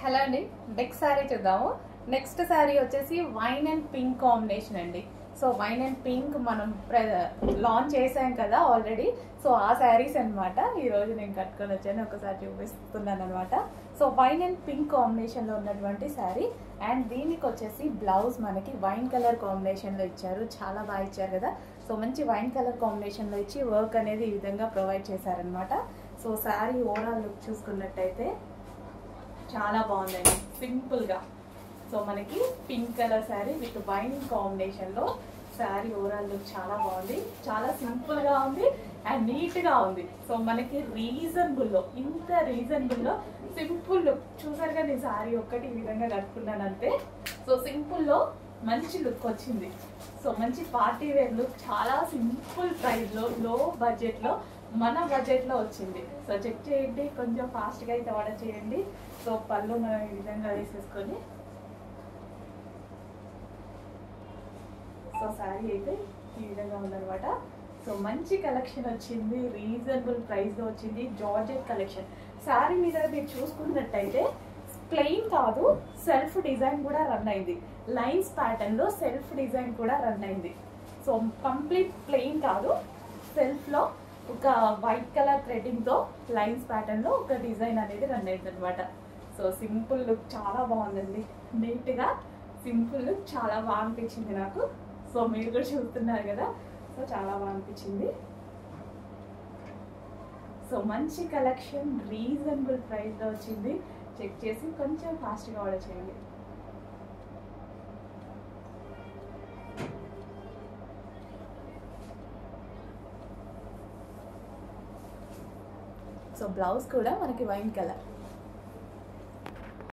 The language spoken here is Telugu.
హలో అండి నెక్స్ట్ శారీ చూద్దాము. నెక్స్ట్ శారీ వచ్చేసి వైన్ అండ్ పింక్ కాంబినేషన్ అండి. సో వైన్ అండ్ పింక్ మనం లాంచ్ చేసాం కదా ఆల్రెడీ. సో ఆ శారీస్ అనమాట ఈరోజు నేను కట్టుకొని వచ్చాను ఒకసారి చూపిస్తున్నాను అనమాట సో వైన్ అండ్ పింక్ కాంబినేషన్లో ఉన్నటువంటి శారీ అండ్ దీనికి వచ్చేసి బ్లౌజ్ మనకి వైన్ కలర్ కాంబినేషన్లో ఇచ్చారు. చాలా బాగా ఇచ్చారు కదా. సో మంచి వైన్ కలర్ కాంబినేషన్లో ఇచ్చి వర్క్ అనేది ఈ విధంగా ప్రొవైడ్ చేశారనమాట సో శారీ ఓవరాల్ లుక్ చూసుకున్నట్టయితే చాలా బాగుందండి. సింపుల్గా. సో మనకి pink colour sari with wine కాంబినేషన్లో శారీ ఓవరాల్ లుక్ చాలా బాగుంది. చాలా సింపుల్గా ఉంది అండ్ నీట్గా ఉంది. సో మనకి రీజనబుల్లో ఇంత రీజనబుల్లో సింపుల్ లుక్. చూసారుగా నేను శారీ ఒక్కటి ఈ విధంగా కట్టుకున్నాను అంతే సో సింపుల్లో మంచి లుక్ వచ్చింది. సో మంచి పార్టీ వేర్ లుక్ చాలా సింపుల్ ప్రైస్లో లో బడ్జెట్లో మన బడ్జెట్లో వచ్చింది. సో చెక్ చేయండి. కొంచెం ఫాస్ట్గా అయితే ఆర్డర్ చేయండి. సో పళ్ళు మనం ఈ విధంగా వేసేసుకొని. సో శారీ అయితే ఈ విధంగా ఉందన్నమాట. సో మంచి కలెక్షన్ వచ్చింది. రీజనబుల్ ప్రైస్లో వచ్చింది. జార్జెట్ కలెక్షన్ శారీ మీద మీరు చూసుకున్నట్టయితే ప్లెయిన్ కాదు సెల్ఫ్ డిజైన్ కూడా రన్ అయింది. లైన్స్ ప్యాటర్న్లో సెల్ఫ్ డిజైన్ కూడా రన్ అయింది. సో కంప్లీట్ ప్లెయిన్ కాదు సెల్ఫ్లో ఒక వైట్ కలర్ థ్రెడ్డింగ్తో లైన్స్ ప్యాటర్న్లో ఒక డిజైన్ అనేది రన్ అయింది అనమాట సో సింపుల్ లుక్ చాలా బాగుందండి. నీట్గా సింపుల్ లుక్ చాలా బాగా అనిపించింది నాకు. సో మీరు కూడా చూస్తున్నారు కదా. సో చాలా బాగా అనిపించింది. సో మంచి కలెక్షన్ రీజనబుల్ ప్రైస్లో వచ్చింది. చెక్ చేసి కొంచెం ఫాస్ట్గా ఆర్డర్ చేయండి. సో బ్లౌజ్ కూడా మనకి వైన్ కలర్.